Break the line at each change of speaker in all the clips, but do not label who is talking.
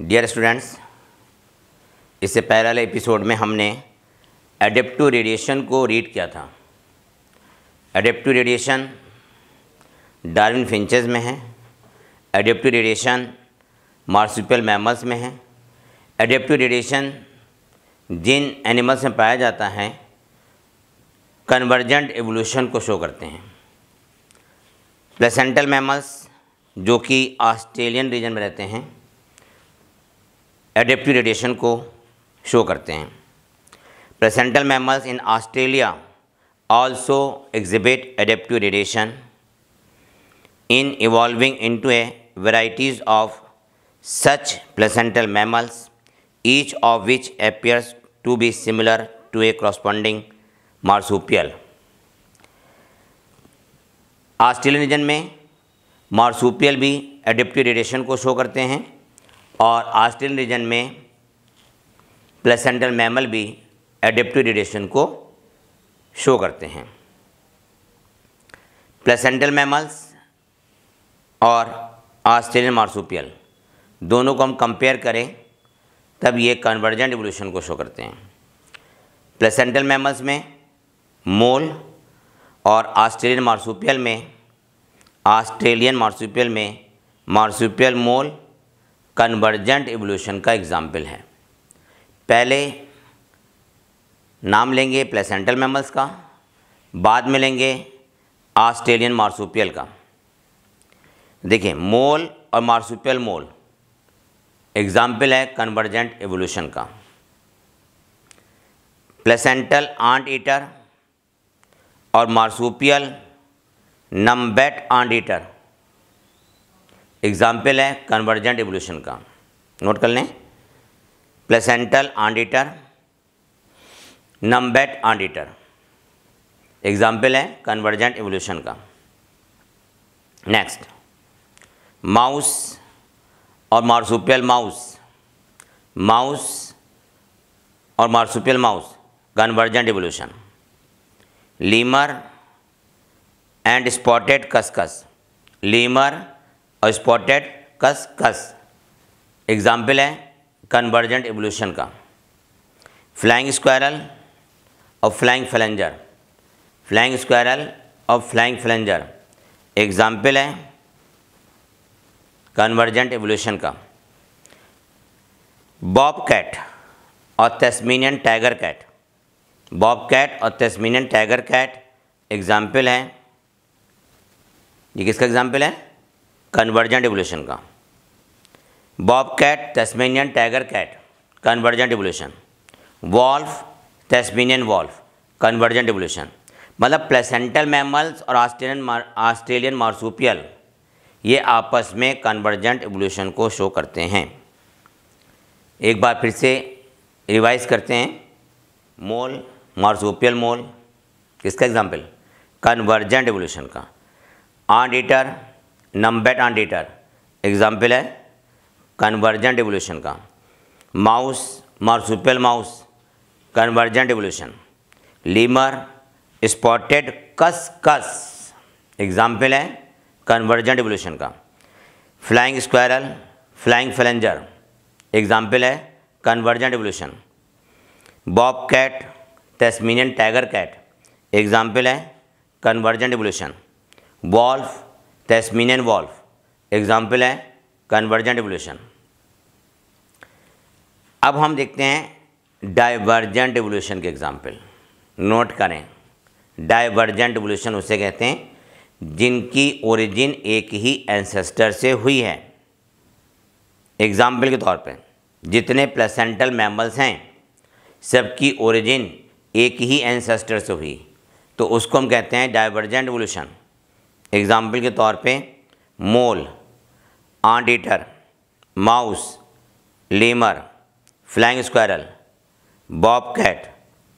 Dear students इससे पहले वाले एपिसोड में हमने एडेप्टिव रेडिएशन को रीड किया था। एडेप्टिव रेडिएशन डार्विन फिंचेस में है। एडेप्टिव रेडिएशन मार्सिपियल मैमल्स में है। एडेप्टिव रेडिएशन जिन एनिमल्स में पाया जाता है। कन्वर्जेंट एवोल्यूशन को शो करते हैं। प्लेसेंटल मैमल्स जो कि ऑस्ट्रेलियन रीजन में रहते हैं। एडेप्टिव रेडिएशन को शो करते हैं। Placental mammals in Australia also exhibit adaptive radiation in evolving into a varieties of such placental mammals each of which appears to be similar to a corresponding marsupial Australian region में marsupial भी adaptive radiation को show करते हैं। और Australian region में placental mammal भी adaptive radiation को show करते हैं। प्लेसेंटल मैमल्स और ऑस्ट्रेलियन मार्सूपियल दोनों को हम कंपेयर करें, तब ये कन्वर्जेंट एवोल्यूशन को शो करते हैं। प्लेसेंटल मैमल्स में मोल और ऑस्ट्रेलियन मार्सूपियल में ऑस्ट्रेलियन मार्सूपियल में मार्सूपियल मोल कन्वर्जेंट एवोल्यूशन का एग्ज़ाम्पल है। पहले नाम लेंगे प्लेसेंटल मेमल्स का, बाद में लेंगे ऑस्ट्रेलियन मार्सूपियल का। देखिए मोल और मार्सूपियल मोल एग्ज़ाम्पल है कन्वर्जेंट एवोल्यूशन का। प्लेसेंटल आंट ईटर और marsupial numbat aunt eater example है कन्वर्जेंट एवोल्यूशन का। नोट कर लें। Placental eater numbat eater example है कन्वर्जेंट एवोल्यूशन का। नेक्स्ट माउस और मार्सूपियल माउस माउस और marsupial mouse convergent evolution lemur and spotted cuscus lemur और स्पॉटेड कस कस। एग्ज़ाम्पल है कन्वर्जेंट एवोल्यूशन का। फ्लाइंग स्क्वायरल और फ्लाइंग फ्लेंजर फ्लाइंग स्क्वायरल और flying phalanger example है convergent evolution का। Bobcat और Tasmanian tiger cat bobcat और Tasmanian tiger cat example है, ये किसका एग्ज़ाम्पल है? कन्वर्जेंट एवोल्यूशन का। Bobcat Tasmanian tiger cat convergent evolution wolf Tasmanian wolf convergent evolution मतलब प्लेसेंटल मैमल्स और ऑस्ट्रेलियन ऑस्ट्रेलियन मार्सूपियल ये आपस में कन्वर्जेंट एवोल्यूशन को शो करते हैं। एक बार फिर से रिवाइज करते हैं। मोल मार्सूपियल मोल किसका एग्ज़ाम्पल कन्वर्जेंट एवोल्यूशन का। Eater numbat ant eater example है कन्वर्जेंट एवोल्यूशन का। Mouse marsupial mouse convergent evolution lemur spotted cuscus. Example है कन्वर्जेंट एवोल्यूशन का। Flying squirrel flying phalanger example है convergent evolution bobcat Tasmanian tiger cat example है convergent evolution wolf Tasmanian wolf example है convergent evolution अब हम देखते हैं divergent evolution के एग्ज़ाम्पल नोट करें डाइवर्जेंट एवोल्यूशन उसे कहते हैं जिनकी ओरिजिन एक ही एंसेस्टर से हुई है। एग्ज़ाम्पल के तौर पे, जितने प्लेसेंटल मैमल्स हैं, सबकी ओरिजिन एक ही एंसेस्टर से हुई। तो उसको हम कहते हैं डाइवर्जेंट एवोल्यूशन एग्ज़ाम्पल के तौर पे mole ant eater mouse lemur flying squirrel bobcat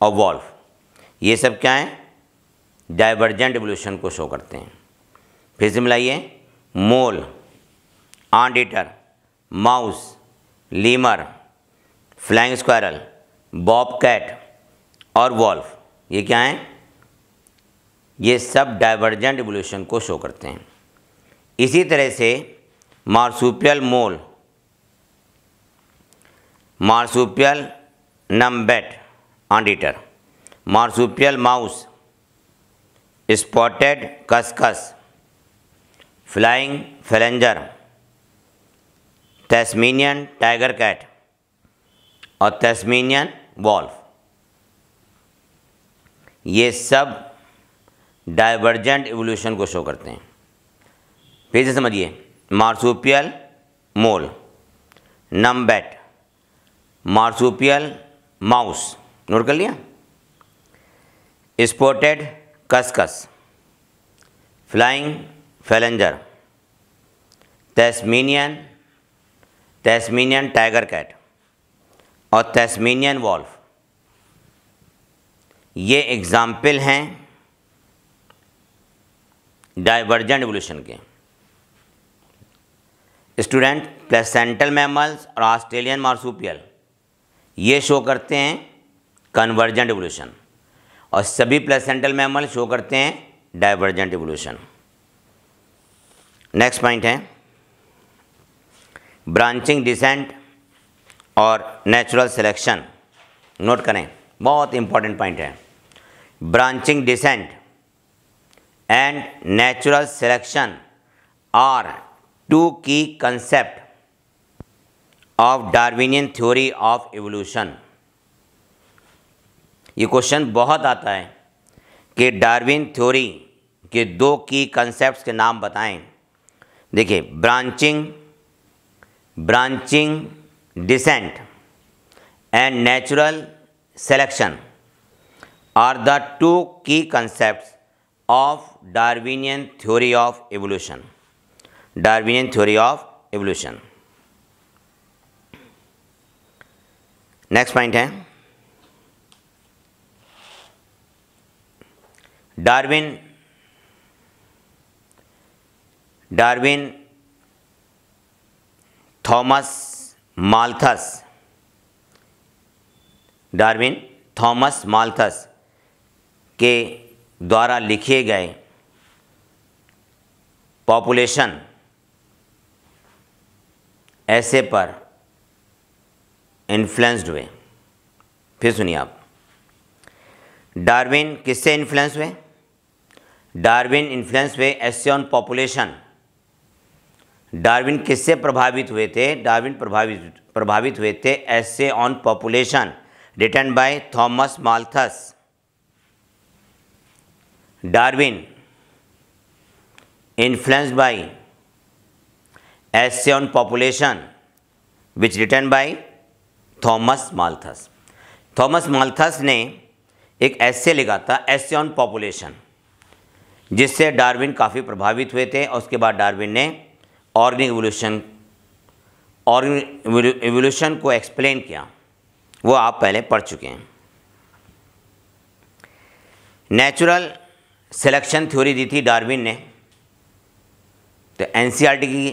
और वॉल्फ ये सब क्या हैं? डाइवर्जेंट एवोल्यूशन को शो करते हैं। फिर से मिलाइए। Mole ant eater mouse lemur flying squirrel bobcat और वॉल्फ ये क्या हैं? ये सब डाइवर्जेंट इवोल्यूशन को शो करते हैं। इसी तरह से marsupial mole marsupial numbat anteater marsupial mouse spotted cuscus flying phalanger Tasmanian tiger cat और तस्मीनियन वॉल्फ ये सब डाइवर्जेंट इवोल्यूशन को शो करते हैं। फिर से समझिए, marsupial mole numbat marsupial mouse, note कर लिया? Spotted cuscus, flying phalanger, Tasmanian Tasmanian tiger cat और तस्मीनियन वॉल्फ। ये एग्ज़ाम्पल हैं डाइवर्जेंट एवोल्यूशन के। स्टूडेंट प्लेसेंटल मैमल्स और ऑस्ट्रेलियन मार्सूपियल ये शो करते हैं कन्वर्जेंट एवोल्यूशन और सभी प्लेसेंटल मैमल शो करते हैं डाइवर्जेंट एवोल्यूशन नेक्स्ट पॉइंट है ब्रांचिंग डिसेंट और नेचुरल सिलेक्शन नोट करें, बहुत इंपॉर्टेंट पॉइंट है। Branching descent and natural selection are two key concept of Darwinian theory of evolution ये क्वेश्चन बहुत आता है कि डार्विन थ्योरी के दो की कंसेप्ट के नाम बताएँ। देखिए branching branching descent and natural selection are the two key concept of Darwinian theory of evolution Darwinian theory of evolution next point है. Darwin Darwin Thomas Malthus Darwin Thomas Malthus के द्वारा लिखे गए population ऐसे पर इन्फ्लुएंस्ड हुए। फिर सुनिए आप। डार्विन किससे इन्फ्लुएंस हुए? डार्विन इन्फ्लुएंस हुए ऐसे ऑन पॉपुलेशन डार्विन किससे प्रभावित हुए थे? डार्विन प्रभावित प्रभावित हुए थे essay on population written by Thomas Malthus Darwin, influenced by essay on population, which written by Thomas Malthus Thomas Malthus ने एक ऐसे लिखा था ऐसे ऑन पॉपुलेशन जिससे डार्विन काफ़ी प्रभावित हुए थे और उसके बाद डार्विन ने ऑर्गेनिक एवोल्यूशन ऑर्गेनिक एवोल्यूशन को एक्सप्लेन किया। वो आप पहले पढ़ चुके हैं। नेचुरल सिलेक्शन थ्योरी दी थी डार्विन ने। तो एन e की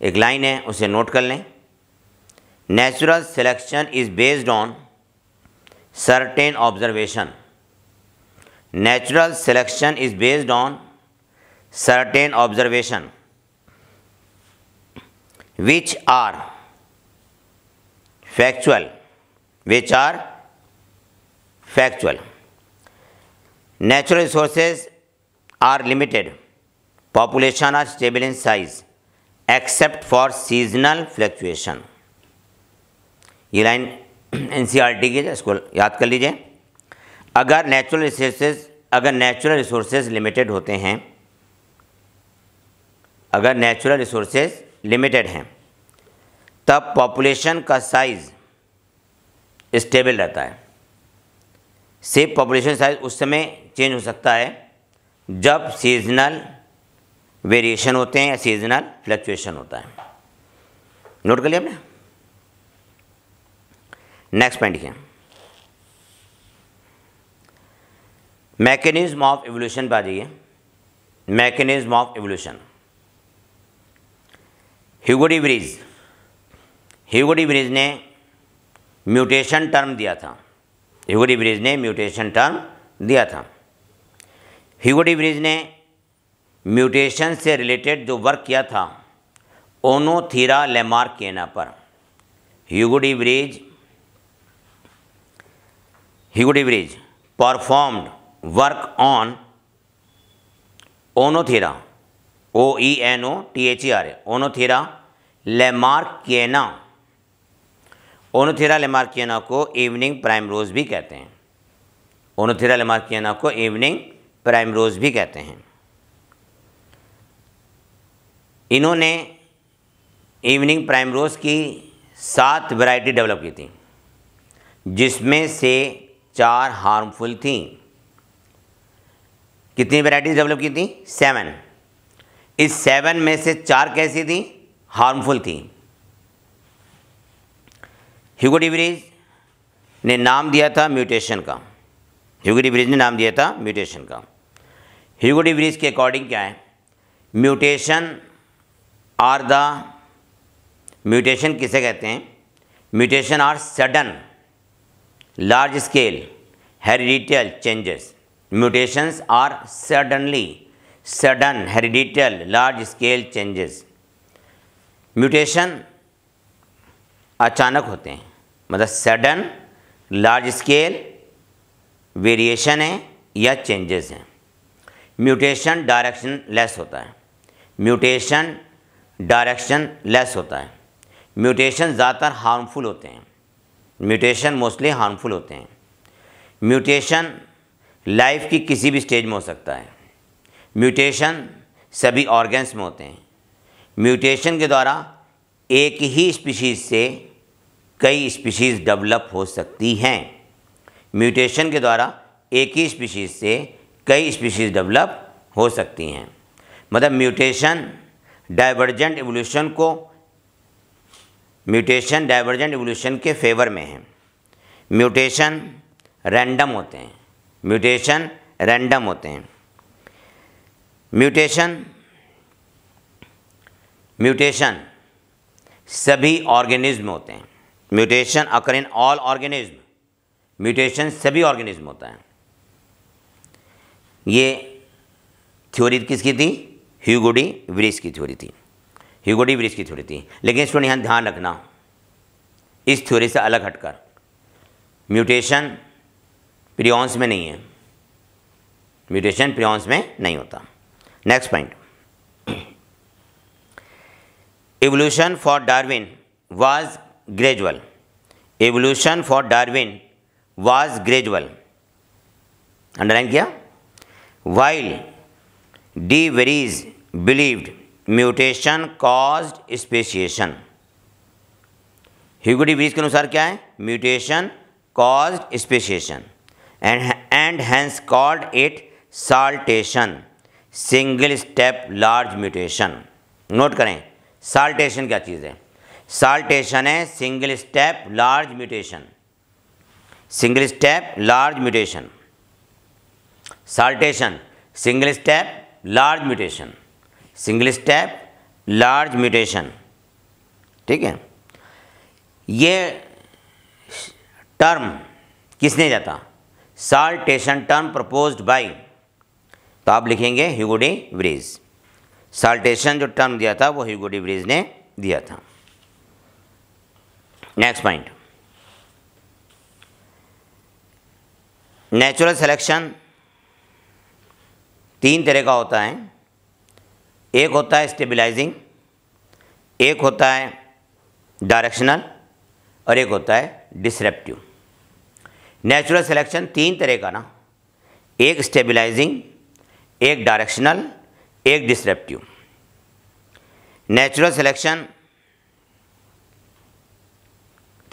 एक लाइन है, उसे नोट कर लें। Natural selection is based on certain observation natural selection is based on certain observation which are factual which are factual Natural resources are limited. Population are stable in size, except for seasonal fluctuation. ये line N C R T की है, इसको याद कर लीजिए अगर natural resources अगर natural resources limited होते हैं, अगर नेचुरल रिसोर्सेज लिमिटेड हैं, तब पॉपुलेशन का साइज़ स्टेबल रहता है सेफ़ पॉपुलेशन साइज़ उस समय चेंज हो सकता है, जब सीजनल वेरिएशन होते हैं या सीजनल फ्लक्चुएशन होता है। नोट कर लिया आपने? नेक्स्ट पॉइंट क्या मैकेनिज्म ऑफ़ एवोल्यूशन पर आ जाइए। Mechanism of evolution Hugo de Vries Hugo de Vries ने म्यूटेशन टर्म दिया था। ह्यूगोडी ब्रिज ने म्यूटेशन टर्म दिया था। ह्यूगोडी ब्रिज ने म्यूटेशन से रिलेटेड जो वर्क किया था, ओनोथीरा लेमार्कियना पर। Vries Hugo de Vries performed work on Oenothera, O E N O T H E R Oenothera lamarckiana Oenothera lamarckiana को इवनिंग प्राइम रोज भी कहते हैं। ओनोथेरा लेमार्कियना को इवनिंग प्राइम रोज भी कहते हैं। इन्होंने इवनिंग प्राइम रोज की सात वैरायटी डेवलप की थी, जिसमें से चार हार्मफुल थी। कितनी वैरायटीज डेवलप की थी? सेवन इस सेवन में से चार कैसी थी? हार्मफुल थी। ह्यूगो डिवरीज ने नाम दिया था म्यूटेशन का। ह्यूगो डिवरीज ने नाम दिया था म्यूटेशन का। ह्यूगो डिवरीज के अकॉर्डिंग क्या है? म्यूटेशन आर द म्यूटेशन किसे कहते हैं? Mutation are sudden large scale heritable changes mutations are suddenly sudden heritable large scale changes mutation अचानक होते हैं। मतलब सडन लार्ज स्केल वेरिएशन है या चेंजेस हैं। म्यूटेशन डायरेक्शन लेस होता है। म्यूटेशन डायरेक्शन लेस होता है। म्यूटेशन ज़्यादातर हार्मफुल होते हैं। म्यूटेशन मोस्टली हार्मफुल होते हैं। म्यूटेशन लाइफ की किसी भी स्टेज में हो सकता है। म्यूटेशन सभी ऑर्गन्स में होते हैं। म्यूटेशन के द्वारा एक ही स्पीशीज़ से कई स्पीशीज़ डेवलप हो सकती हैं। म्यूटेशन के द्वारा एक ही स्पीशीज़ से कई स्पीशीज़ डेवलप हो सकती हैं। मतलब म्यूटेशन, डाइवर्जेंट एवोल्यूशन को, म्यूटेशन, डाइवर्जेंट एवोल्यूशन के फेवर में है। म्यूटेशन रैंडम होते हैं। म्यूटेशन रैंडम होते हैं। म्यूटेशन म्यूटेशन सभी ऑर्गेनिज्म होते हैं। Mutation occur in all organism mutation सभी ऑर्गेनिज्म होता है। ये थ्योरी किसकी थी? ह्यूगोडी व्रिस की थ्योरी थी। ह्यूगोडी व्रिस की थ्योरी थी। लेकिन स्टूडेंट यहाँ ध्यान रखना। इस थ्योरी से अलग हटकर। म्यूटेशन प्रियॉन्स में नहीं है। म्यूटेशन प्रियॉन्स में नहीं होता। Next point evolution for Darwin was gradual evolution for Darwin was gradual underline किया while de Vries believed mutation caused speciation Hugo de के अनुसार क्या है? Mutation caused speciation and and hence called it saltation single step large mutation note करें saltation क्या चीज़ है? Saltation है single step large mutation single step large mutation saltation single step large mutation single step large mutation ठीक है? ये term किसने जाता? साल्टेशन टर्म प्रपोज्ड बाय तो आप लिखेंगे ह्यूगोडी ब्रिज साल्टेशन जो टर्म दिया था, वो ह्यूगोडी ब्रिज ने दिया था। नेक्स्ट पॉइंट नेचुरल सिलेक्शन तीन तरह का होता है। एक होता है स्टेबलाइजिंग एक होता है डायरेक्शनल और एक होता है डिसरेप्टिव नेचुरल सिलेक्शन तीन तरह का ना। एक स्टेबलाइजिंग एक डायरेक्शनल एक डिसरेप्टिव नेचुरल सिलेक्शन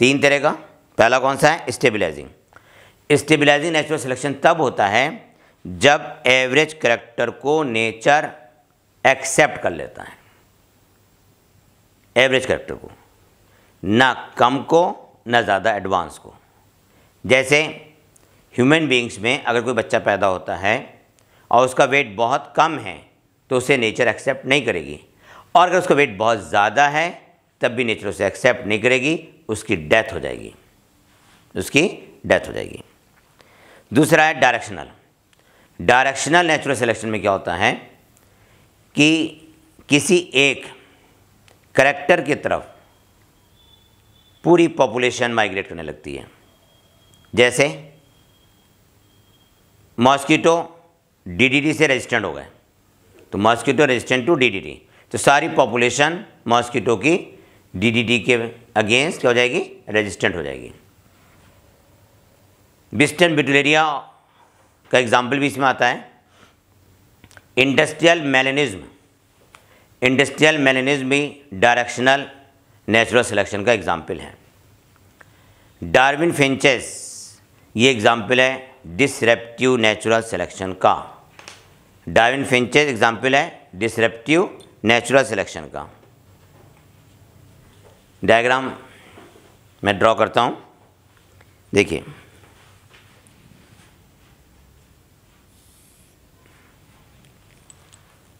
तीन तरह का। पहला कौन सा है? स्टेबलाइजिंग स्टेबलाइजिंग नेचुरल सिलेक्शन तब होता है जब एवरेज करेक्टर को नेचर एक्सेप्ट कर लेता है। एवरेज करेक्टर को। ना कम को, ना ज़्यादा एडवांस को। जैसे ह्यूमन बींग्स में अगर कोई बच्चा पैदा होता है और उसका वेट बहुत कम है तो उसे नेचर एक्सेप्ट नहीं करेगी। और अगर उसका वेट बहुत ज़्यादा है, तब भी नेचर उसे एक्सेप्ट नहीं करेगी। उसकी डेथ हो जाएगी। उसकी डेथ हो जाएगी। दूसरा है डायरेक्शनल डायरेक्शनल नेचुरल सिलेक्शन में क्या होता है कि किसी एक करेक्टर की तरफ़ पूरी पॉपुलेशन माइग्रेट करने लगती है। जैसे मॉस्किटो डीडीटी से रेजिस्टेंट हो गए। तो मॉस्किटो रेजिस्टेंट टू डीडीटी तो सारी पॉपुलेशन मॉस्किटो की डीडीटी के अगेंस्ट क्या हो जाएगी? रेजिस्टेंट हो जाएगी। बिस्टन बिटुलेरिया का एग्ज़ाम्पल भी इसमें आता है। इंडस्ट्रियल मेलेनिज्म इंडस्ट्रियल मेलेनिज्म भी डायरेक्शनल नेचुरल सिलेक्शन का एग्ज़ाम्पल है। डार्विन फिंचेस ये एग्ज़ाम्पल है डिसरेप्टिव नेचुरल सिलेक्शन का। डार्विन फिंचेस एग्ज़ाम्पल है डिसरेप्टिव नेचुरल सिलेक्शन का। डायग्राम मैं ड्रॉ करता हूँ। देखिए।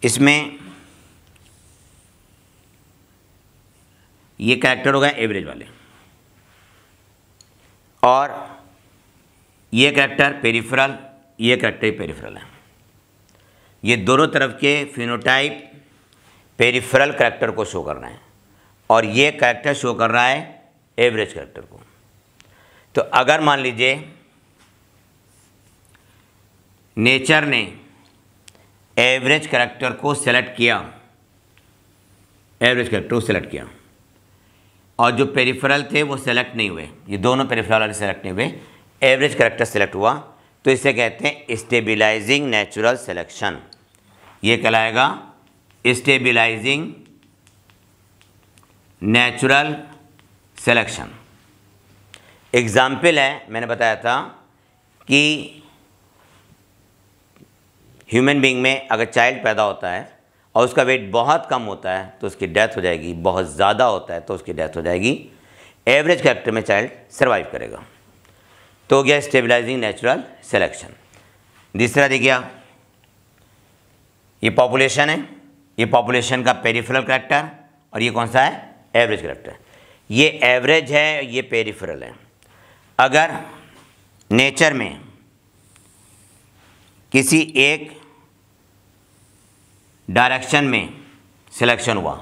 इसमें ये कैरेक्टर हो गए एवरेज वाले। और ये कैरेक्टर पेरिफेरल ये कैरेक्टर पेरिफेरल है। ये दोनों तरफ़ के फिनोटाइप पेरिफेरल कैरेक्टर को शो कर रहे हैं। और ये कैरेक्टर शो कर रहा है एवरेज कैरेक्टर को। तो अगर मान लीजिए नेचर ने एवरेज करेक्टर को सेलेक्ट किया एवरेज करेक्टर को सेलेक्ट किया, और जो पेरिफेरल थे वो सेलेक्ट नहीं हुए, ये दोनों पेरिफेरल वाले सेलेक्ट नहीं हुए एवरेज करेक्टर सेलेक्ट हुआ तो इसे कहते हैं स्टेबिलाइजिंग नेचुरल सिलेक्शन ये कहलाएगा स्टेबिलाइजिंग नेचुरल सिलेक्शन एग्ज़ाम्पल है, मैंने बताया था कि ह्यूमन बींग में अगर चाइल्ड पैदा होता है और उसका वेट बहुत कम होता है तो उसकी डेथ हो जाएगी, बहुत ज़्यादा होता है तो उसकी डेथ हो जाएगी। एवरेज कैरेक्टर में चाइल्ड सर्वाइव करेगा। तो हो गया स्टेबलाइजिंग नेचुरल सिलेक्शन दूसरा देखिए ये पॉपुलेशन है, ये पॉपुलेशन का पेरिफेरल करेक्टर और ये कौन सा है? एवरेज करेक्टर ये एवरेज है, ये पेरिफेरल है। अगर नेचर में किसी एक डायरेक्शन में सिलेक्शन हुआ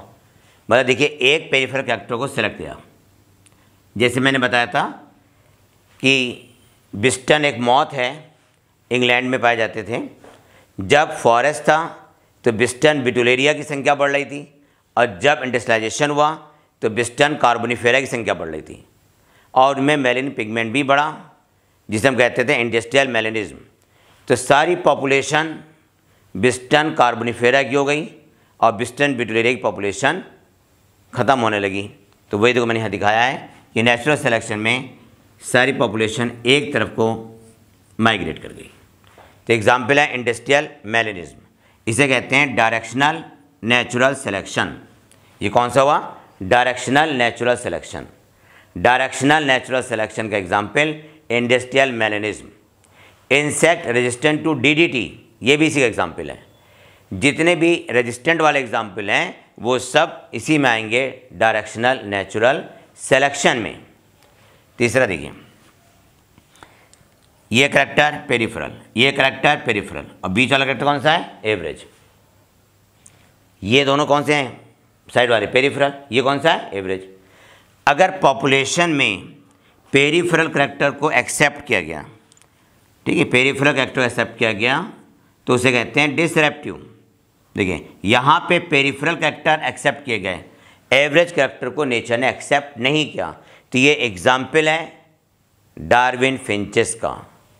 मतलब देखिए, एक पेरिफेरल कैरेक्टर को सिलेक्ट किया। जैसे मैंने बताया था कि बिस्टन एक मौत है इंग्लैंड में पाए जाते थे। जब फॉरेस्ट था तो बिस्टन बिटुलेरिया की संख्या बढ़ रही थी और जब इंडस्ट्रियलाइजेशन हुआ तो बिस्टन कार्बोनिफेरा की संख्या बढ़ रही थी। और उनमें मेलिन पिगमेंट भी बढ़ा, जिसे हम कहते थे इंडस्ट्रियल मेलेनिज्म। तो सारी पॉपुलेशन बिस्टन कार्बोनिफेरा की हो गई और बिस्टन बिटुलेरिया की पॉपुलेशन ख़त्म होने लगी। तो वही देखो मैंने यहाँ दिखाया है कि नेचुरल सिलेक्शन में सारी पॉपुलेशन एक तरफ़ को माइग्रेट कर गई। तो एग्ज़ाम्पल है इंडस्ट्रियल मेलेनिज्म। इसे कहते हैं डायरेक्शनल नेचुरल सिलेक्शन। ये कौन सा हुआ? Directional natural selection directional natural selection का example industrial melanism insect resistant to DDT ये भी इसी का एग्ज़ाम्पल है. जितने भी रेजिस्टेंट वाले एग्ज़ाम्पल हैं, वो सब इसी में आएँगे डायरेक्शनल नेचुरल सेलेक्शन में. तीसरा देखिए. ये करेक्टर पेरिफेरल ये करेक्टर पेरिफेरल और बीच वाला करेक्टर कौन सा है? एवरेज ये दोनों कौन से हैं? साइड वाले पेरिफेरल ये कौन सा है? एवरेज अगर पॉपुलेशन में पेरिफेरल करेक्टर को एक्सेप्ट किया गया, ठीक है पेरिफेरल करेक्टर एक्सेप्ट किया गया तो उसे कहते हैं डिसरेप्टिव देखिए, यहाँ पे पेरिफेरल करेक्टर एक्सेप्ट किए गए एवरेज करेक्टर को नेचर ने एक्सेप्ट नहीं किया तो ये एग्ज़ाम्पल है डार्विन फिंचेस का.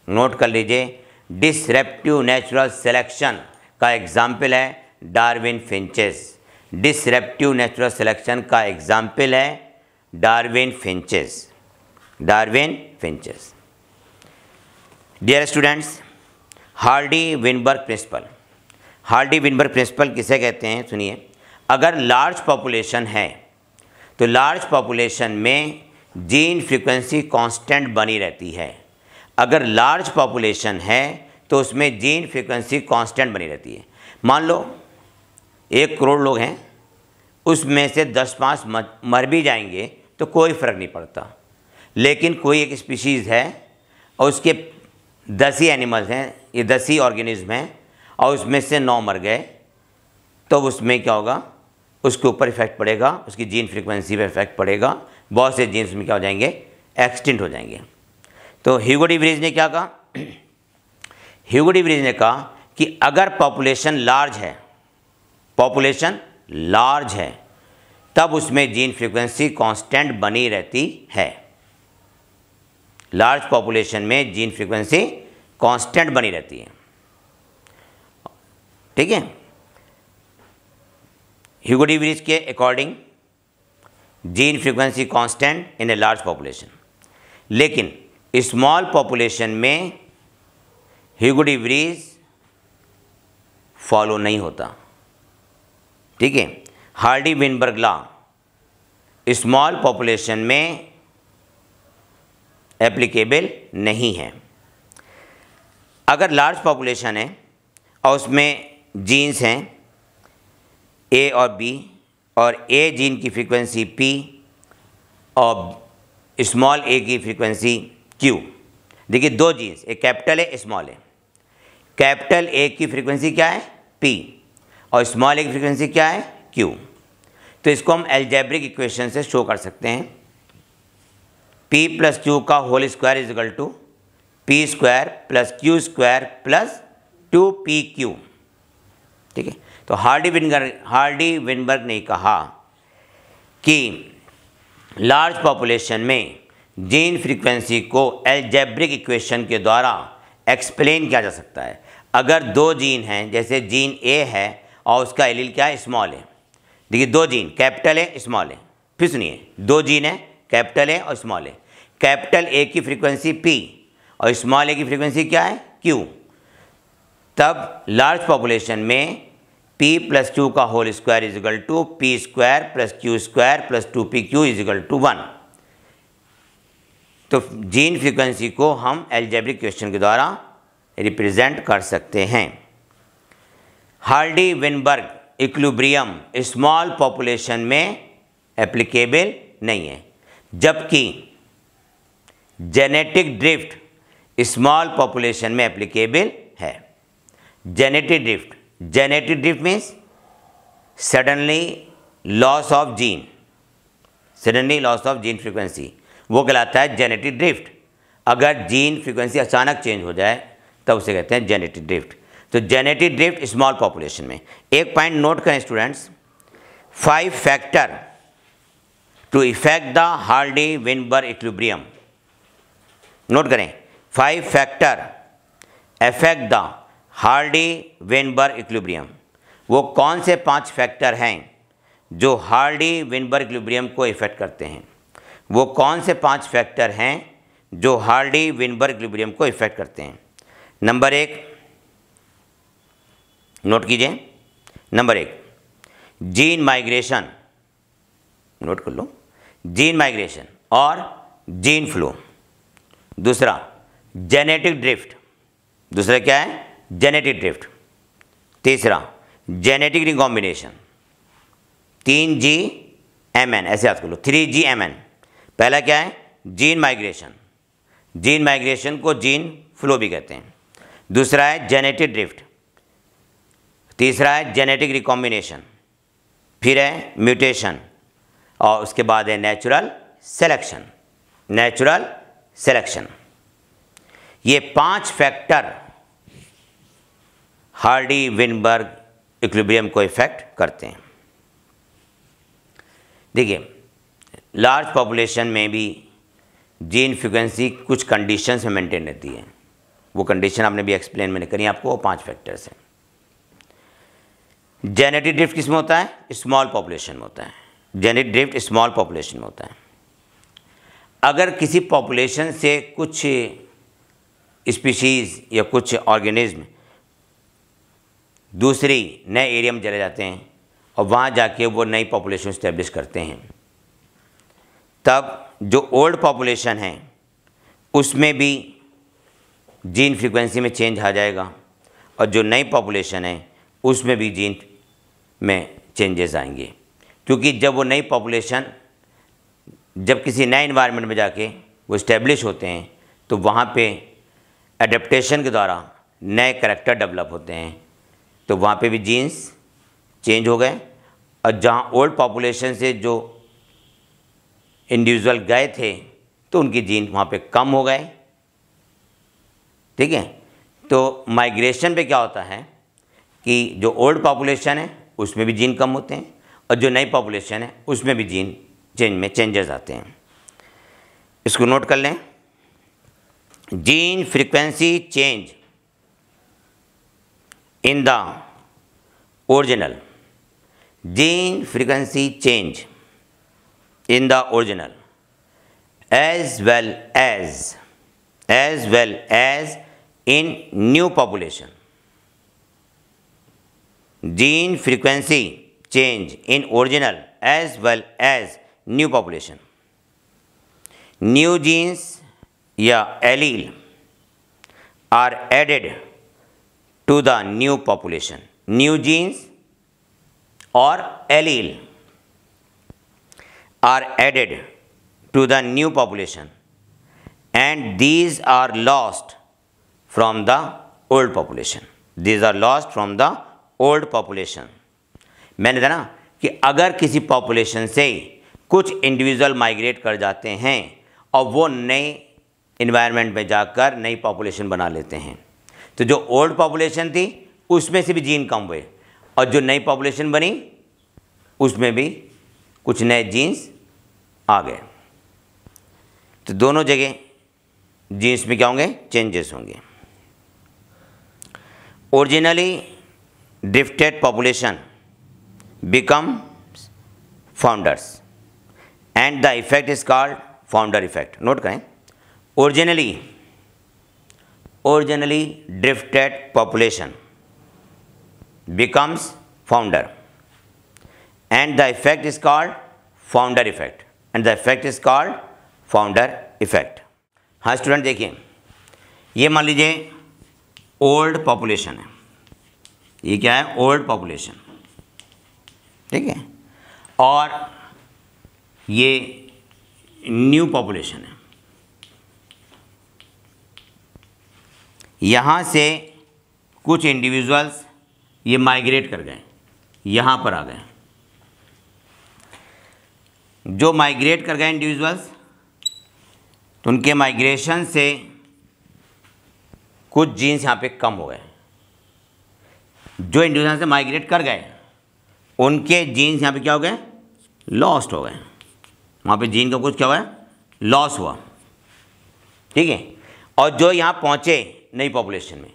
नोट कर लीजिए डिसरेप्टिव नेचुरल सिलेक्शन का एग्ज़ाम्पल है Darwin finches disruptive natural selection का एग्ज़ाम्पल है Darwin finches Darwin finches dear students Hardy Weinberg principle Hardy Weinberg principle किसे कहते हैं? सुनिए। अगर लार्ज पॉपुलेशन है तो लार्ज पॉपुलेशन में जीन फ्रीक्वेंसी कांस्टेंट बनी रहती है। अगर लार्ज पॉपुलेशन है तो उसमें जीन फ्रीक्वेंसी कांस्टेंट बनी रहती है। मान लो एक करोड़ लोग हैं, उसमें से दस पाँच मर भी जाएँगे तो कोई फ़र्क नहीं पड़ता। लेकिन कोई एक स्पीशीज़ है, और उसके दस ही एनिमल्स हैं, ये दस ही ऑर्गेनिज्म हैं, और उसमें से नौ मर गए तो उसमें क्या होगा? उसके ऊपर इफ़ेक्ट पड़ेगा, उसकी जीन फ्रीक्वेंसी पर इफ़ेक्ट पड़ेगा, बहुत से जीन्स में क्या हो जाएँगे? एक्सटिंट हो जाएँगे। तो ह्यूगो ब्रिज ने क्या कहा? ह्यूगो ब्रिज ने कहा कि अगर पॉपुलेशन लार्ज है पॉपुलेशन लार्ज है, तब उसमें जीन फ्रीक्वेंसी कांस्टेंट बनी रहती है। लार्ज पॉपुलेशन में जीन फ्रीक्वेंसी कांस्टेंट बनी रहती है। ठीक है? ह्यूगो ब्रिज के according gene frequency constant in a large population लेकिन स्मॉल पॉपुलेशन में ह्यूगोडी ब्रिज फॉलो नहीं होता। ठीक है? Hardy Weinberg law small population में एप्लीकेबल नहीं है। अगर लार्ज पॉपुलेशन है और उसमें जीन्स हैं ए और बी और ए जीन की फ्रीक्वेंसी पी और स्मॉल ए की फ्रीक्वेंसी क्यू देखिए दो जीन्स एक कैपिटल है स्मॉल है कैपिटल ए की फ्रीक्वेंसी क्या है? पी और स्मॉल ए की फ्रीक्वेंसी क्या है? क्यू तो इसको हम एल्जेब्रिक इक्वेशन से शो कर सकते हैं। पी प्लस क्यू का whole square is equal to P square plus Q square plus two P Q ठीक है? तो हार्डी विनगर हार्डी विनबर्ग ने कहा कि लार्ज पॉपुलेशन में जीन फ्रीक्वेंसी को एल्जेब्रिक इक्वेशन के द्वारा एक्सप्लेन किया जा सकता है। अगर दो जीन हैं, जैसे जीन ए है और उसका एलिल क्या है? स्मॉल है। देखिए, दो जीन कैपिटल है स्मॉल है। फिर सुनिए, दो जीन है कैपिटल है और स्मॉल है। कैपिटल ए की फ्रीक्वेंसी पी और स्मॉल ए की फ्रीक्वेंसी क्या है? क्यू तब लार्ज पॉपुलेशन में पी प्लस क्यू का whole square is equal to P square plus Q square plus two P Q is equal to one तो gene frequency को हम एल्जेब्रिक क्वेश्चन के द्वारा रिप्रेजेंट कर सकते हैं। Hardy Weinberg equilibrium small population में एप्लीकेबल नहीं है, जबकि जेनेटिक ड्रिफ्ट स्मॉल पॉपुलेशन में एप्लीकेबल है। Genetic drift genetic drift means suddenly loss of gene suddenly loss of gene frequency वो कहलाता है जेनेटिक ड्रिफ्ट अगर जीन फ्रीक्वेंसी अचानक चेंज हो जाए, तब उसे कहते हैं जेनेटिक ड्रिफ्ट तो जेनेटिक ड्रिफ्ट स्मॉल पॉपुलेशन में। एक पॉइंट नोट करें students five factor to effect the Hardy Weinberg equilibrium note करें five factor affect the Hardy Weinberg equilibrium वो कौन से पाँच फैक्टर हैं जो हार्डी विनबर इक्विब्रियम को इफ़ेक्ट करते हैं? वो कौन से पाँच फैक्टर हैं जो हार्डी विनबर इक्विब्रियम को इफ़ेक्ट करते हैं? नंबर एक नोट कीजिए। नंबर एक, जीन माइग्रेशन। नोट कर लो। जीन माइग्रेशन और जीन फ्लो। दूसरा, जेनेटिक ड्रिफ्ट। दूसरा क्या है? Genetic drift. तीसरा, जेनेटिक रिकॉम्बिनेशन। तीन जी एम एन, ऐसे याद कर लो। Three G M N. पहला क्या है? Gene migration. जीन माइग्रेशन को जीन फ्लो भी कहते हैं। दूसरा है जेनेटिक ड्रिफ्ट। तीसरा है जेनेटिक रिकॉम्बिनेशन फिर है म्यूटेशन और उसके बाद है नेचुरल सिलेक्शन नेचुरल सिलेक्शन ये पाँच फैक्टर हार्डी विनबर्ग इक्विलिब्रियम को इफ़ेक्ट करते हैं। देखिए लार्ज पॉपुलेशन में भी जीन फ्रिक्वेंसी कुछ कंडीशंस में मेंटेन रहती है। वो कंडीशन आपने भी एक्सप्लेन मैंने करी आपको, वो पाँच फैक्टर्स हैं। जेनेटिक ड्रिफ्ट किसमें होता है? स्मॉल पॉपुलेशन में होता है। जेनेटिक ड्रिफ्ट स्मॉल पॉपुलेशन में होता है। अगर किसी पॉपुलेशन से कुछ स्पीशीज़ या कुछ ऑर्गेनिज्म दूसरी नए एरिया में चले जाते हैं और वहाँ जाके वो नई पॉपुलेशन इस्टेब्लिश करते हैं, तब जो ओल्ड पॉपुलेशन है, उसमें भी जीन फ्रीक्वेंसी में चेंज आ जाएगा और जो नई पॉपुलेशन है, उसमें भी जीन में चेंजेस आएँगे। क्योंकि जब वो नई पॉपुलेशन जब किसी नए इन्वायरमेंट में जाके वो इस्टेब्लिश होते हैं तो वहाँ पे एडेप्टेशन के द्वारा नए करेक्टर डेवलप होते हैं। तो वहाँ पे भी जीन्स चेंज हो गए और जहाँ ओल्ड पॉपुलेशन से जो इंडिविजुअल गए थे तो उनकी जीन वहाँ पे कम हो गए। ठीक है? तो माइग्रेशन पे क्या होता है कि जो ओल्ड पॉपुलेशन है उसमें भी जीन कम होते हैं और जो नई पॉपुलेशन है, उसमें भी जीन चेंज में चेंजेस आते हैं। इसको नोट कर लें। Gene frequency change in the original. Gene frequency change in the original. as well as as well as in new population gene frequency change in original as well as new population new genes या allele are added to the new population new genes or allele are added to the new population and these are lost from the old population. These are lost from the old population. मैंने ना कि अगर किसी population से कुछ individual migrate कर जाते हैं और वो नए इन्वायरमेंट में जाकर नई पॉपुलेशन बना लेते हैं। तो जो ओल्ड पॉपुलेशन थी, उसमें से भी जीन कम हुए और जो नई पॉपुलेशन बनी, उसमें भी कुछ नए जीन्स आ गए। तो दोनों जगह जीन्स में क्या होंगे? चेंजेस होंगे। Originally drifted population become founders and the effect is called founder effect note करें. Originally originally drifted population becomes founder. And the effect is called founder effect. And the effect is called founder effect. हाँ student देखिए. ये मान लीजिए old population है। ये क्या है? ओल्ड पॉपुलेशन ठीक है? और ये न्यू पॉपुलेशन है. यहाँ से कुछ इंडिविजुअल्स ये माइग्रेट कर गए. यहाँ पर आ गए. जो माइग्रेट कर गए इंडिविजुअल्स तो उनके माइग्रेशन से कुछ जीन्स यहाँ पे कम हो गए. जो इंडिविजुअल से माइग्रेट कर गए, उनके जीन्स यहाँ पे क्या हो गए? लॉस्ट हो गए। वहाँ पे जीन का कुछ क्या हुआ लॉस हुआ। ठीक है? और जो यहाँ पहुँचे नई पॉपुलेशन में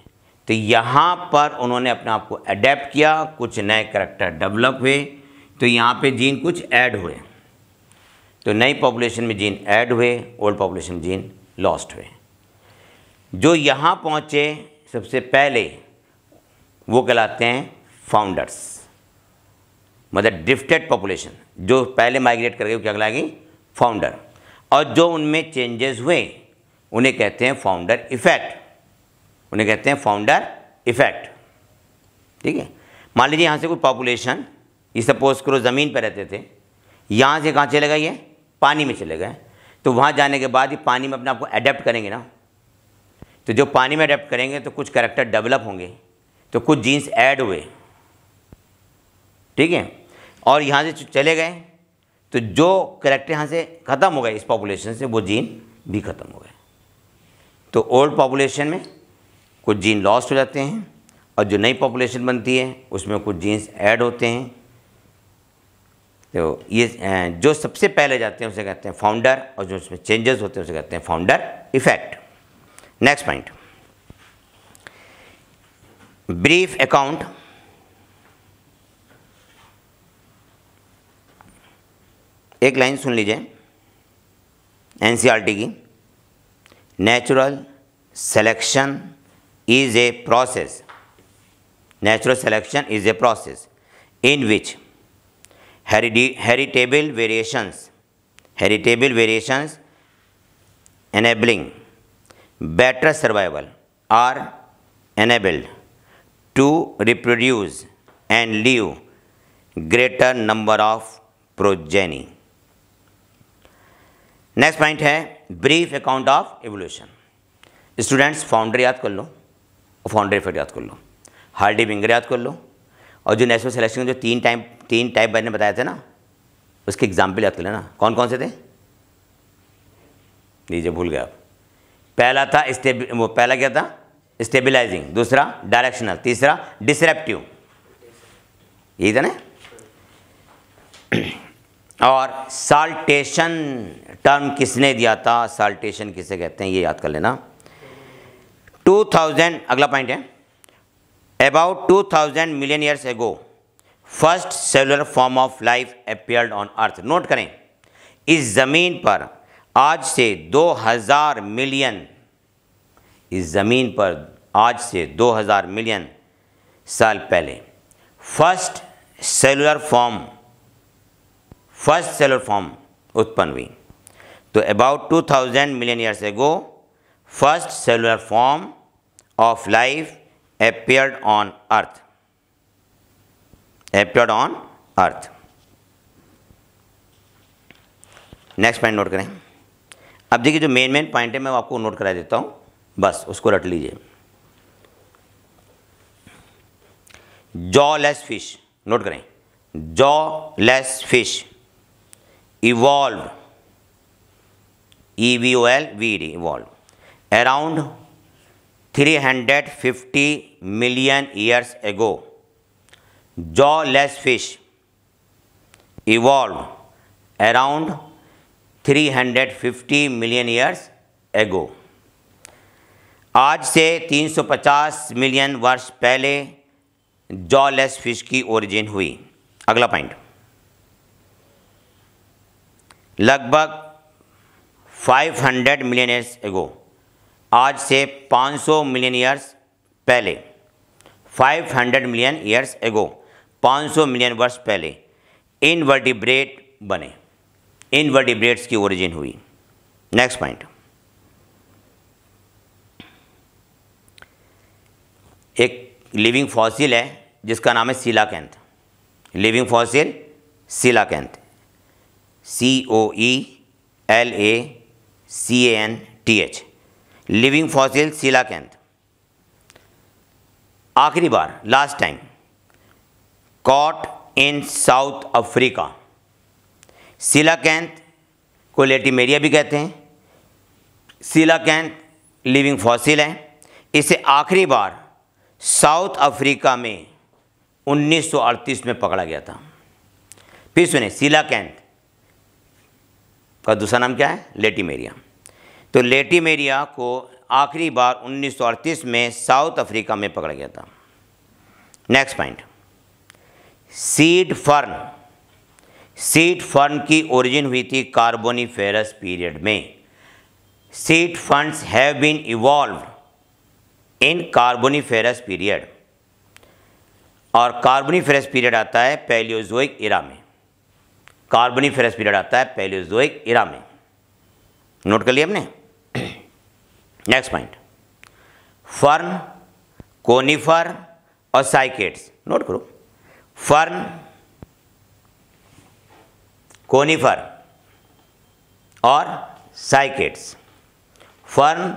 तो यहाँ पर उन्होंने अपने आप को अडेप्ट किया, कुछ नए करेक्टर डेवलप हुए तो यहाँ पे जीन कुछ ऐड हुए। तो नई पॉपुलेशन में जीन ऐड हुए ओल्ड पॉपुलेशन जीन लॉस्ट हुए। जो यहाँ पहुँचे सबसे पहले वो कहलाते हैं फाउंडर्स मतलब ड्रिफ्टेड पॉपुलेशन जो पहले माइग्रेट कर गए क्या कहलाएगी? फाउंडर और जो उनमें चेंजेस हुए, उन्हें कहते हैं फाउंडर इफ़ेक्ट उन्हें कहते हैं फाउंडर इफ़ेक्ट ठीक है? मान लीजिए यहाँ से कोई पॉपुलेशन ये सपोज़ करो ज़मीन पर रहते थे, यहाँ से कहाँ चले गए ये? पानी में चले गए। तो वहाँ जाने के बाद ये पानी में अपने आप को अडेप्ट करेंगे ना। तो जो पानी में अडेप्ट करेंगे तो कुछ करेक्टर डेवलप होंगे। तो कुछ जीन्स ऐड हुए। ठीक है? और यहाँ से चले गए। तो जो करेक्टर यहाँ से ख़त्म हो गए, इस पॉपुलेशन से वो जीन भी ख़त्म हो गए। तो ओल्ड पॉपुलेशन में कुछ जीन लॉस्ट हो जाते हैं और जो नई पॉपुलेशन बनती है, उसमें कुछ जीन्स ऐड होते हैं। तो ये जो सबसे पहले जाते हैं, उसे कहते हैं फाउंडर और जो उसमें चेंजेस होते हैं, उसे कहते हैं founder effect next point brief account एक लाइन सुन लीजिए एनसीईआरटी की natural selection is a process natural selection is a process in which heritable variations heritable variations enabling better survival are enabled to reproduce and leave greater number of progeny. Next point है brief account of evolution students founder याद कर लो founder effect याद कर लो. Hardy बिंगर याद कर लो, और जो नेचुरल सिलेक्शन जो तीन टाइम तीन टाइप मैंने बताए थे ना, उसके एग्ज़ाम्पल याद कर लेना. कौन कौन से थे? लीजिए भूल गया आप. पहला था स्टेब, वो पहला क्या था? स्टेबिलाइजिंग दूसरा डायरेक्शनल तीसरा डिसरेप्टिव यही था ना? और साल्टेशन टर्म किसने दिया था? साल्टेशन किसे कहते हैं? ये याद कर लेना। 2000 अगला पॉइंट है। About 2000 million years ago first cellular form of life appeared on earth note करें, इस ज़मीन पर आज से 2000 मिलियन इस ज़मीन पर आज से 2000 मिलियन साल पहले। First cellular form, first cellular form उत्पन्न हुई। तो about 2000 million years ago first cellular form of life appeared on earth appeared on earth next point note करें। अब देखिए जो मेन मेन पॉइंट है, मैं आपको नोट करा देता हूँ। बस, उसको रट लीजिए। जॉलेस फ़िश, नोट करें। Jawless fish evolve E V O L V D evolve around three hundred fifty million years ago jawless fish evolve around three hundred fifty million years ago आज से 350 मिलियन वर्ष पहले jawless fish की origin हुई। अगला point. लगभग 500 million years ago आज से 500 मिलियन ईयर्स पहले 500 मिलियन ईयर्स एगो 500 मिलियन वर्ष पहले इनवर्टिब्रेट बने, इनवर्टिब्रेट्स की ओरिजिन हुई। नेक्स्ट पॉइंट एक लिविंग फॉसिल है, जिसका नाम है coelacanth living fossil coelacanth C O E L A C N T H living fossil coelacanth आखिरी बार last time caught in South Africa coelacanth को लेटिमेरिया भी कहते हैं। सीलाकेंथ लिविंग फॉसिल है। इसे आखिरी बार साउथ अफ्रीका में 1938 में पकड़ा गया था। फिर सुने सीलाकेंथ का दूसरा नाम क्या है? लेटिमेरिया। तो लेटिमेरिया को आखिरी बार 1938 में साउथ अफ्रीका में पकड़ा गया था। Next point. Seed fern. Seed fern की ओरिजिन हुई थी कार्बोनीफेरस पीरियड में। Seed ferns have been evolve in Carboniferous period, और कार्बोनीफेरस पीरियड आता है पैलियोजोइक इरा में। कार्बोनीफेरस पीरियड आता है पैलियोजोइक इरा में। नोट कर लिया हमने? नेक्स्ट पॉइंट फर्न, कोनिफर और साइकेट्स। नोट करो। फर्न, कोनिफर और साइकेट्स। फर्न,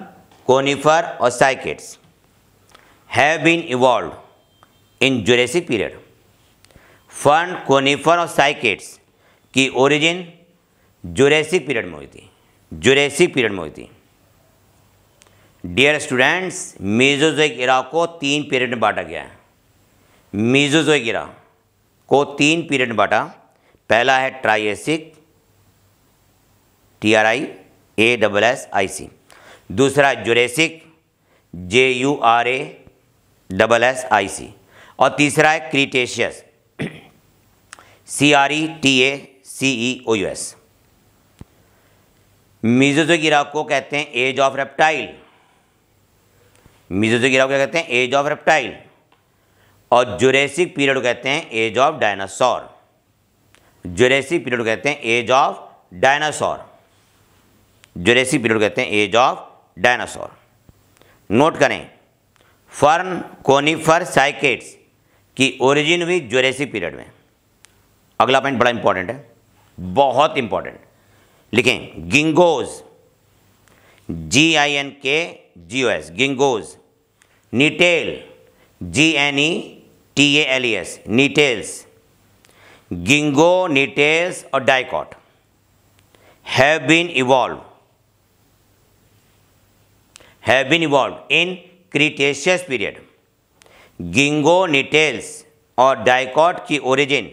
कोनिफर और cycads. Have been evolve in Jurassic period fern conifer और साइकेट्स की ओरिजिन जुरेसिक पीरियड में हुई थी। जुरेसिक पीरियड में हुई थी। डियर स्टूडेंट्स मीजोजोइक इरा को तीन पीरियड में बांटा गया है। मीजोजोइक इरा को तीन पीरियड में बांटा। पहला है Triassic T R I A double S I C दूसरा Jurassic J U R A double S I C और तीसरा है Cretaceous C R E T A C E O U S Mesozoic era को कहते हैं age of reptile Mesozoic era को क्या कहते हैं? एज ऑफ़ रेप्टाइल और जुरेसिक पीरियड को कहते हैं age of dinosaur Jurassic period को कहते हैं age of dinosaur Jurassic period कहते हैं एज ऑफ़ डायनासोर नोट करें फर्न, कोनीफर, साइकेट्स की ओरिजिन हुई जुरेसिक पीरियड में। अगला पॉइंट बड़ा इंपॉर्टेंट है। बहुत इंपॉर्टेंट लिखें, गिंगोज। G I N K G O S ginkgos. Gnetale G N E T A L E S Gnetales ginkgo Gnetales और dicot have been evolve have been evolve in Cretaceous period ginkgo Gnetales और dicot की origin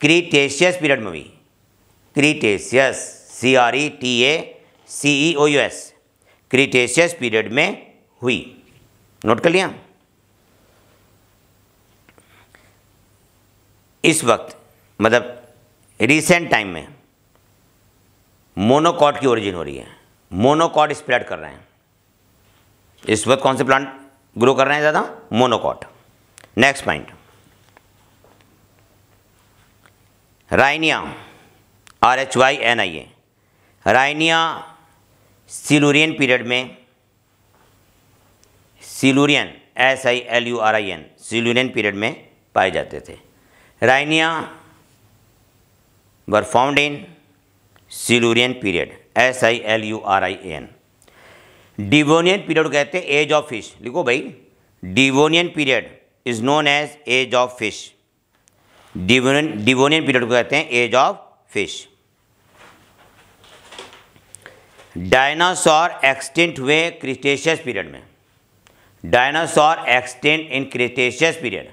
Cretaceous period में हुई। Cretaceous C R E T A C E O U S Cretaceous period में हुई। Note कर लिया। इस वक्त मतलब रिसेंट टाइम में मोनोकॉट की ओरिजिन हो रही है। मोनोकॉट स्प्रेड कर रहे हैं। इस वक्त कौन से प्लांट ग्रो कर रहे हैं ज़्यादा? Monocot next point Rhynia R H Y N I A Rhynia Silurian period में Silurian S I L U R I N Silurian period में पाए जाते थे। Rhynia were found in Silurian period S I L U R I N Devonian period कहते हैं age of fish लिखो भाई. Devonian period is known age age of fish Devonian Devonian period को कहते हैं age of fish dinosaur extinct हुए Cretaceous period में. Dinosaur extinct in Cretaceous period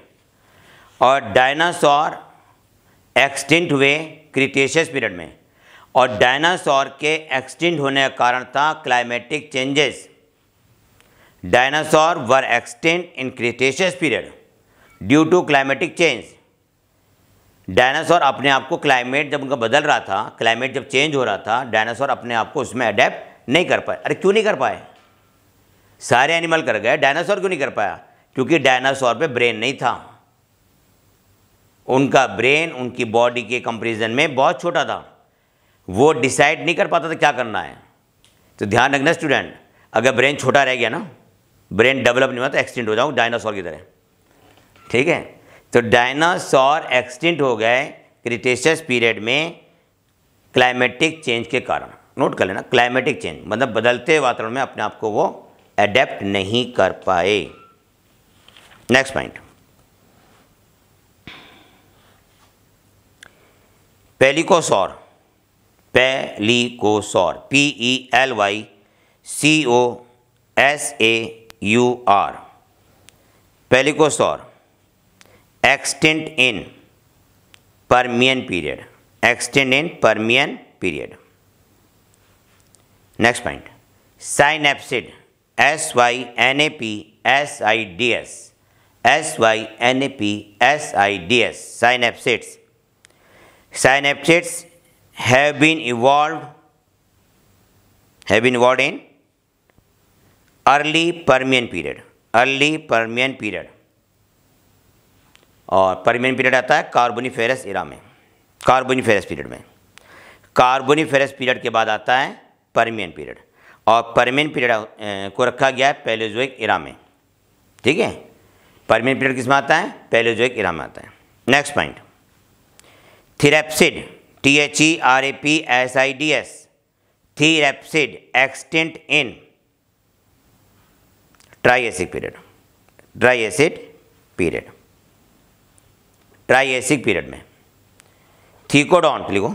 और डायनासोर एक्सटेंट हुए क्रिटेशियस पीरियड में. और डायनासोर के एक्सटेंट होने का कारण था climatic changes dinosaur were extinct in Cretaceous period due to climatic change dinosaur अपने आप को क्लाइमेट जब उनका बदल रहा था क्लाइमेट जब चेंज हो रहा था डायनासोर अपने आप को उसमें अडेप्ट नहीं कर पाए। अरे क्यों नहीं कर पाए? सारे एनिमल कर गए डायनासोर क्यों नहीं कर पाया? क्योंकि डायनासोर पे ब्रेन नहीं था। उनका ब्रेन उनकी बॉडी के कंपेरिजन में बहुत छोटा था। वो डिसाइड नहीं कर पाता था क्या करना है? तो ध्यान रखना स्टूडेंट अगर ब्रेन छोटा रह गया ना ब्रेन डेवलप नहीं हुआ तो एक्सटेंट हो जाऊँ डायनासोर की तरह। ठीक है? तो डायनासोर एक्सटेंट हो गए क्रिटेशियस पीरियड में क्लाइमेटिक चेंज के कारण। नोट कर लेना क्लाइमेटिक चेंज मतलब बदलते वातावरण में अपने आप को वो एडेप्ट नहीं कर पाए। Next point pelycosaur pelycosaur P E L Y C O S A U R pelycosaur extinct in Permian period extinct in Permian period next point synapsid S Y N A P S I D S S Y N A P S I D S synapsids synapses have been evolved have been evolved in early permian period, early permian period. और Permian period आता है Carboniferous era में Carboniferous period में। Carboniferous period के बाद आता है Permian period और परमियन पीरियड को रखा गया है पैलोजोइक इरा में। ठीक है? परमियन पीरियड किसमें आता है? पैलोजोइक इरा में आता है। Next point therapsid T H E R A P S I D S the therapsid extinct in Triassic period dry Triassic period Triassic period में. थीकोडोंट लिखो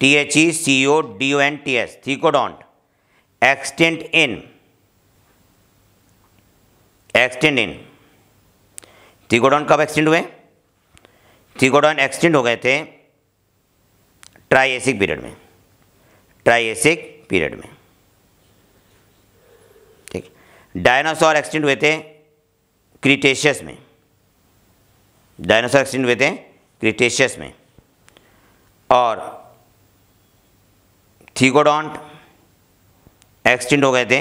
T H E C O D O N T S thecodont extinct in extinct in thecodont कब extend हुए? Thecodont extinct हो गए थे Triassic period में। Triassic period में। ठीक। डायनासोर एक्सटेंड हुए थे क्रिटेशियस में। डायनासोर एक्सटेंड हुए थे क्रिटेशियस में। और थीकोडोंट एक्सटेंड हो गए थे।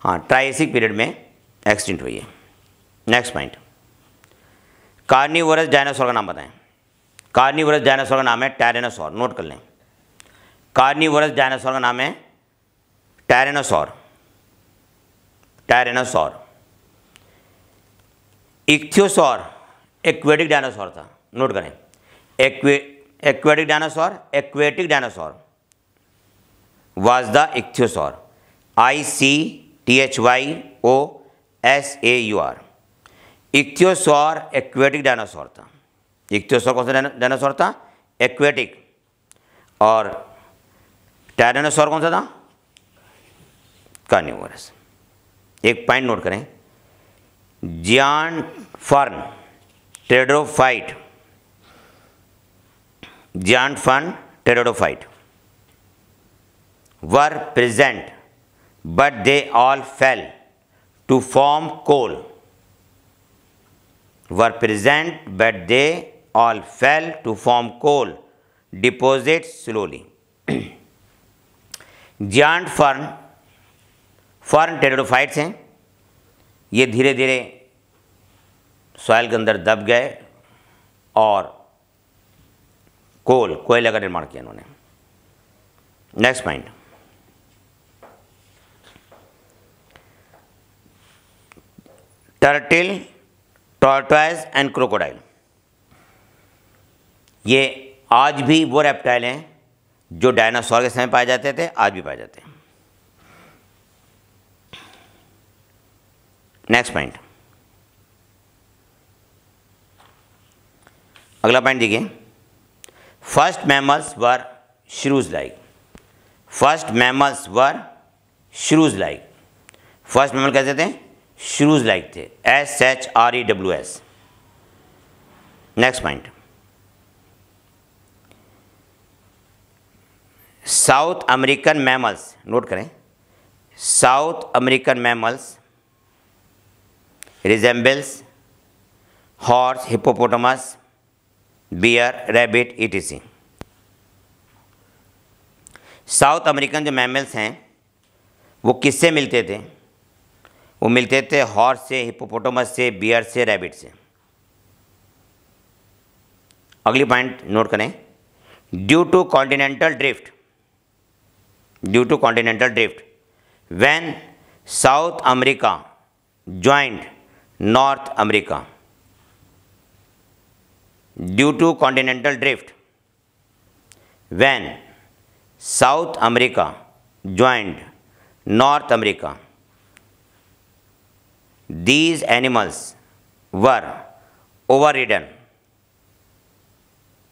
हाँ ट्राइएसिक पीरियड में एक्सटेंड हुई है। नेक्स्ट पॉइंट कार्निवरस डायनासोर का नाम बताएँ। कार्निवरस डायनासोर का नाम है टैरेनोसोर नोट कर लें। कार्निवरस डायनासोर का नाम है tyrannosaur tyrannosaur ichthyosaur, aquatic dinosaur था नोट करें। Aqua, aquatic dinosaur aquatic dinosaur. Was the ichthyosaur. I C T H Y O S A U R ichthyosaur, aquatic dinosaur था। इक्थियोसोर कौन सा डायनासोर था aquatic और टायरानोसोर कौन सा था? कार्निवोरस एक पॉइंट नोट करें. Giant fern pteridophyte giant fern pteridophyte were present but they all fail to form coal were present but they all fail to form coal deposit slowly giant fern fern pteridophytes हैं। ये धीरे धीरे soil के अंदर दब गए और कोल कोयले का निर्माण किया उन्होंने next point turtle tortoise and crocodile ये आज भी वो रेप्टाइल हैं जो डायनासोर के समय पाए जाते थे, आज भी पाए जाते हैं। नेक्स्ट पॉइंट अगला पॉइंट देखिए। First mammals were shrews like first mammals were shrews like first mammal कैसे थे? श्रूज लाइक थे. S H R E W S next point South American mammals, note करें, South American mammals resembles horse hippopotamus bear, rabbit, etc. South American जो mammals हैं, वो किससे मिलते थे? वो मिलते थे हॉर्स से हिपोपोटमस से, बियर से, रैबिट से। अगली पॉइंट नोट करें। Due to continental drift due to continental drift when South America joined North America. Due to continental drift when South America joined North America, these animals were overridden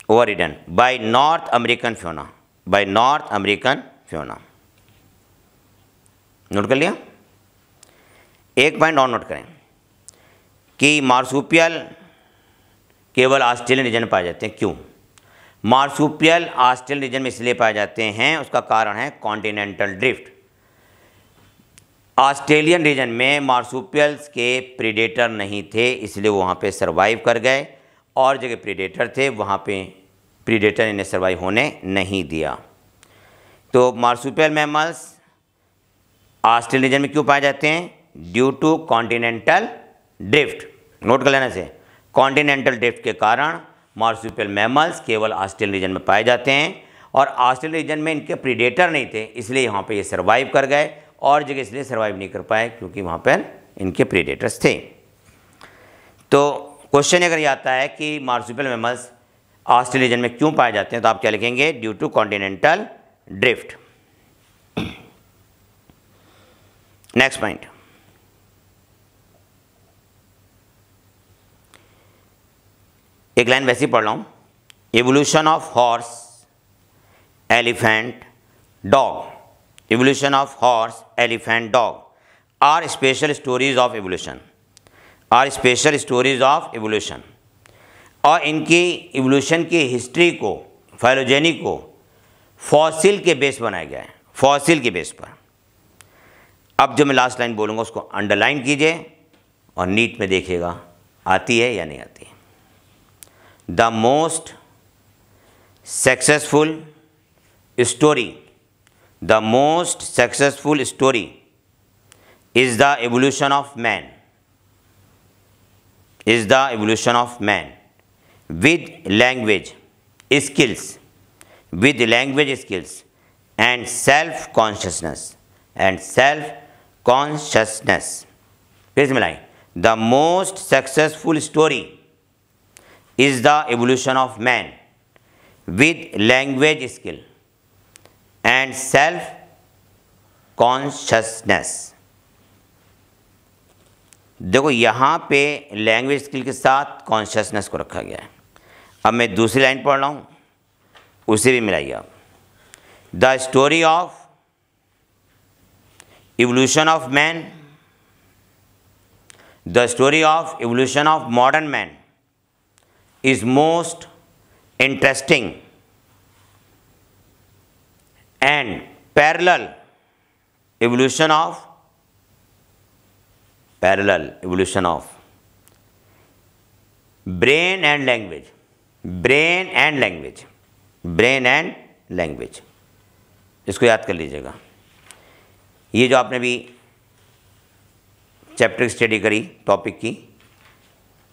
overridden by North American fauna by North American fauna note कर लिया? एक पॉइंट और note करें कि marsupial केवल Australian region पाए जाते हैं। क्यों? मार्सूपियल ऑस्ट्रेलियन रीजन में इसलिए पाए जाते हैं, उसका कारण है कॉन्टिनेंटल ड्रिफ्ट ऑस्ट्रेलियन रीजन में मार्सूपियल्स के प्रीडेटर नहीं थे, इसलिए वहाँ पे सरवाइव कर गए। और जगह प्रीडेटर थे, वहाँ पे प्रीडेटर इन्हें सरवाइव होने नहीं दिया। तो मार्सूपियल मैमल्स ऑस्ट्रेलियन रीजन में क्यों पाए जाते हैं? Due to continental drift note कर लेना से कॉन्टिनेंटल ड्रिफ्ट के कारण मार्सूपियल मैमल्स केवल ऑस्ट्रेलियन रीजन में पाए जाते हैं और ऑस्ट्रेलियन रीजन में इनके प्रीडेटर नहीं थे, इसलिए यहाँ पे ये सर्वाइव कर गए और जगह इसलिए सर्वाइव नहीं कर पाए क्योंकि वहाँ पर इनके प्रीडेटर्स थे। तो क्वेश्चन अगर ये आता है कि मार्सूपियल मैमल्स ऑस्ट्रेलियन रीजन में क्यों पाए जाते हैं तो आप क्या लिखेंगे? Due to continental drift. Next point. एक लाइन वैसे ही पढ़ रहा हूँ। Evolution of horse elephant dog evolution of horse elephant dog are special stories of evolution are special stories of evolution और इनकी एवोल्यूशन की हिस्ट्री को फाइलोजेनी को फॉसिल के बेस बनाया गया है, फॉसिल के बेस पर। अब जो मैं लास्ट लाइन बोलूँगा, उसको अंडरलाइन कीजिए और नीट में देखिएगा, आती है या नहीं आती the most successful story the most successful story is the evolution of man is the evolution of man with language skills with language skills and self consciousness and self consciousness फिर से मिलाएँ the most successful story is the evolution of man with language skill and self consciousness देखो, यहाँ पे language skill के साथ consciousness को रखा गया है। अब मैं दूसरी लाइन पढ़ रहा हूँ। उसे भी मिलाइए आप। The story of evolution of man the story of evolution of modern man is most interesting and parallel evolution of parallel evolution of brain and language brain and language brain and language. इसको याद कर लीजिएगा। ये जो आपने भी chapter study करी, topic की,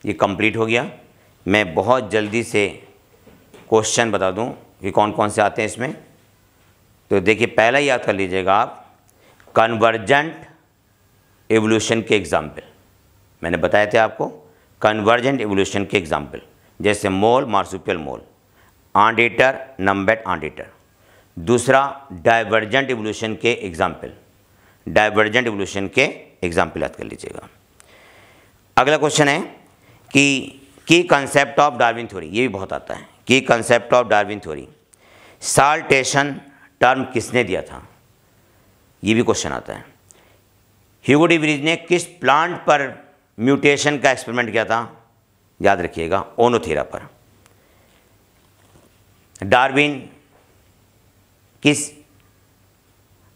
ये कंप्लीट हो गया। मैं बहुत जल्दी से क्वेश्चन बता दूँ कि कौन कौन से आते हैं इसमें। तो देखिए, पहला याद कर लीजिएगा आप कन्वर्जेंट एवोल्यूशन के एग्ज़ाम्पल मैंने बताया थे आपको कन्वर्जेंट एवोल्यूशन के एग्ज़ाम्पल जैसे मोल मार्सुपियल मोल। Anteater numbat anteater. दूसरा, डाइवर्जेंट इवोल्यूशन के एग्ज़ाम्पल डाइवर्जेंट इवोल्यूशन के एग्ज़ाम्पल याद कर लीजिएगा। अगला क्वेश्चन है कि की कंसेप्ट ऑफ़ डार्विन थ्योरी ये भी बहुत आता है। Key concept of Darwin theory saltation term किसने दिया था? ये भी क्वेश्चन आता है। ह्यूगो डिवरीज ने किस प्लांट पर म्यूटेशन का एक्सपेरिमेंट किया था? याद रखिएगा, ओनोथेरा पर। डार्विन किस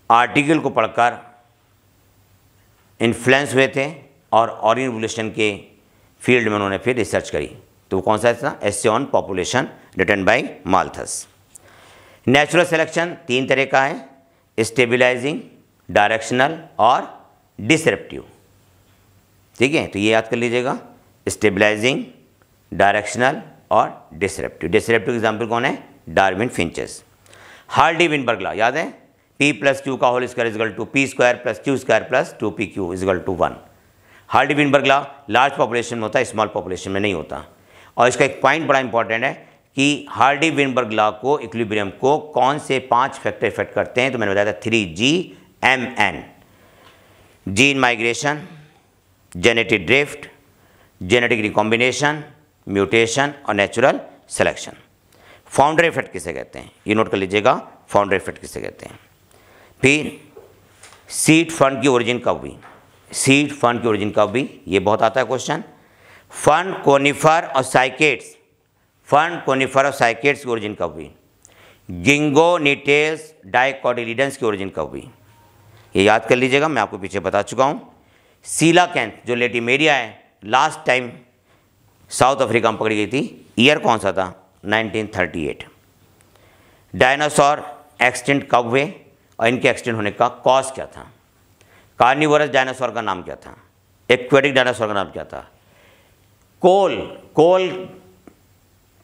आर्टिकल को पढ़कर इन्फ्लुएंस हुए थे और रिवोल्यूशन के फ़ील्ड में उन्होंने फिर रिसर्च करी। तो कौन सा था? Essay on population written by Malthus natural selection तीन तरह का है। स्टेबिलाइजिंग डायरेक्शनल और डिसरप्टिव ठीक है? तो ये याद कर लीजिएगा। स्टेबिलाइजिंग डायरेक्शनल और डिसरप्टिव डिसरप्टिव एग्ज़ाम्पल कौन है? Darwin finches Hardy Weinberg law याद है? पी प्लस क्यू का whole square is equal to P square plus Q square plus two P Q is equal to one Hardy Weinberg law large population में होता है small population में नहीं होता। और इसका एक पॉइंट बड़ा इंपॉर्टेंट है कि हार्डी विनबर्ग लॉ को इक्विलिब्रियम को कौन से पाँच फैक्टर इफ़ेक्ट करते हैं? तो मैंने बताया था three G M N gene migration genetic drift genetic recombination mutation और नेचुरल सिलेक्शन फाउंडर इफ़ेक्ट किसे कहते हैं? ये नोट कर लीजिएगा फाउंडर इफ़ेक्ट किसे कहते हैं? फिर सीड फंड की ओरिजिन कब हुई? सीड फंड की ओरिजिन कब हुई? ये बहुत आता है क्वेश्चन फंड कोनिफर और साइकेट्स फंड कोनिफर और साइकेट्स की ओरिजिन कब हुई? गिंगो निटेल्स डाइकोडिलीडेंस की ओरिजिन कब हुई? ये याद कर लीजिएगा, मैं आपको पीछे बता चुका हूँ। सीला कैंथ जो लेटिमेरिया है लास्ट टाइम साउथ अफ्रीका में पकड़ी गई थी ईयर कौन सा था? 1938 डायनासोर एक्सटेंट कब हुए और इनके एक्सटेंट होने का कॉज क्या था? कार्निवरस डायनासोर का नाम क्या था? एक्वेटिक डायनासोर का नाम क्या था? कोल कोल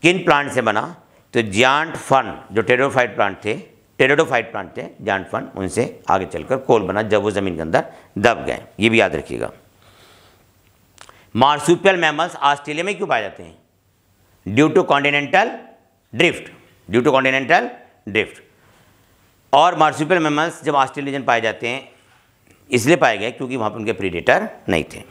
किन प्लांट से बना? तो जांट फन, जो टेरोफाइट प्लांट थे, टेरोडोफाइट प्लांट थे जांट फन, उनसे आगे चलकर कोल बना, जब वो ज़मीन के अंदर दब गए। ये भी याद रखिएगा। मार्सूपियल मैमल्स ऑस्ट्रेलिया में क्यों पाए जाते हैं? Due to continental drift due to continental drift और मार्सूपियल मेमल्स जब ऑस्ट्रेलियन पाए जाते हैं, इसलिए पाए गए क्योंकि वहाँ पर उनके प्रीडेटर नहीं थे।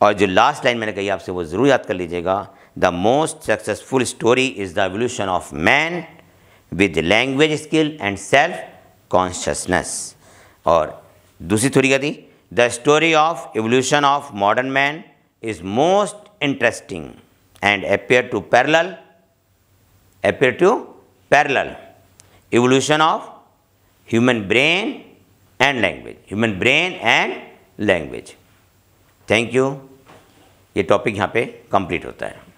और जो लास्ट लाइन मैंने कही आपसे वो ज़रूर याद कर लीजिएगा। The most successful story is the evolution of man with language skill and self consciousness और दूसरी थोड़ी क्या थी the story of evolution of modern man is most interesting and appear to parallel appear to parallel evolution of human brain and language human brain and language thank you ये topic यहाँ पे complete होता है